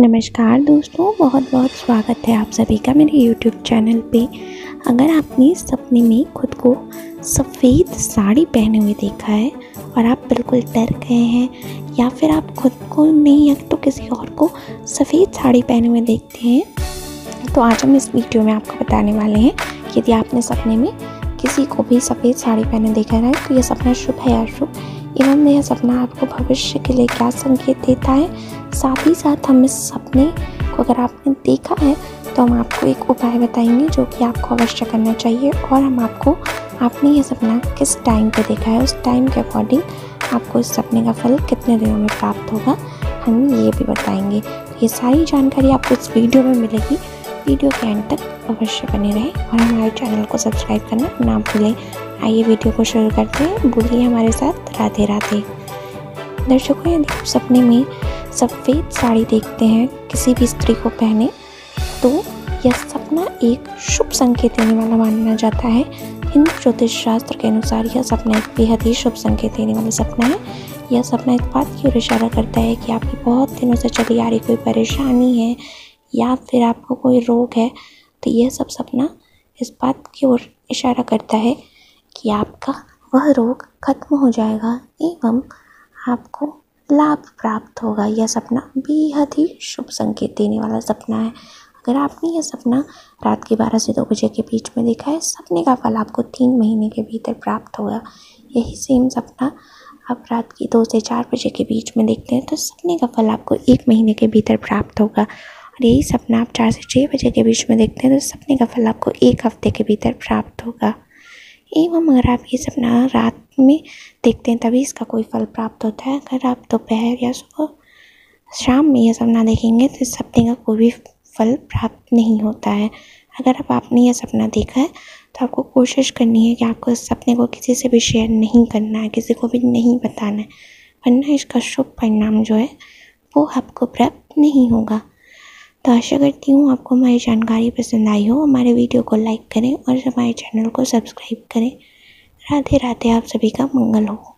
नमस्कार दोस्तों बहुत बहुत स्वागत है आप सभी का मेरे YouTube चैनल पे। अगर आपने सपने में खुद को सफ़ेद साड़ी पहने हुए देखा है और आप बिल्कुल डर गए हैं, या फिर आप खुद को नहीं, या तो किसी और को सफ़ेद साड़ी पहने हुए देखते हैं तो आज हम इस वीडियो में आपको बताने वाले हैं कि यदि आपने सपने में किसी को भी सफ़ेद साड़ी पहने देखा है तो यह सपना शुभ है या शुभ एवं यह सपना आपको भविष्य के लिए क्या संकेत देता है? साथ ही साथ हम इस सपने को अगर आपने देखा है तो हम आपको एक उपाय बताएँगे जो कि आपको अवश्य करना चाहिए और हम आपको आपने यह सपना किस टाइम पे देखा है? उस टाइम के अकॉर्डिंग आपको इस सपने का फल कितने दिनों में प्राप्त होगा, हम ये भी बताएँगे। ये सारी जानकारी आपको इस वीडियो में मिलेगी। वीडियो के एंड तक अवश्य बने रहें और हमारे चैनल को सब्सक्राइब करना ना भूलें। आइए वीडियो को शुरू करते हैं। बोलिए हमारे साथ राधे राधे। दर्शकों, यदि आप सपने में सफ़ेद साड़ी देखते हैं, किसी भी स्त्री को पहने तो यह सपना एक शुभ संकेत देने वाला माना जाता है। हिंदू ज्योतिष शास्त्र के अनुसार यह सपना एक बेहद ही शुभ संकेत देने वाला सपना है। यह सपना इस बात की ओर इशारा करता है कि आपकी बहुत दिनों से चली आ रही कोई परेशानी है या फिर आपको कोई रोग है तो यह सब सपना इस बात की ओर इशारा करता है कि आपका वह रोग खत्म हो जाएगा एवं आपको लाभ प्राप्त होगा। यह सपना बेहद ही शुभ संकेत देने वाला सपना है। अगर आपने यह सपना रात के बारह से दो बजे के बीच में देखा है, सपने का फल आपको तीन महीने के भीतर प्राप्त होगा। यही सेम सपना आप रात की दो से चार बजे के बीच में देखते हैं तो सपने का फल आपको एक महीने के भीतर प्राप्त होगा। और यही सपना आप चार से छः बजे के बीच में देखते हैं तो सपने का फल आपको एक हफ़्ते के भीतर प्राप्त होगा। एवं अगर आप ये सपना रात में देखते हैं, तभी इसका कोई फल प्राप्त होता है। अगर आप दोपहर या सुबह शाम में यह सपना देखेंगे तो इस सपने का कोई भी फल प्राप्त नहीं होता है। अगर अब आपने यह सपना देखा है तो आपको कोशिश करनी है कि आपको इस सपने को किसी से भी शेयर नहीं करना है, किसी को भी नहीं बताना है। वरना इसका शुभ परिणाम जो है, वो आपको प्राप्त नहीं होगा। तो आशा करती हूँ आपको हमारी जानकारी पसंद आई हो। हमारे वीडियो को लाइक करें और हमारे चैनल को सब्सक्राइब करें। राधे राधे आप सभी का मंगल हो।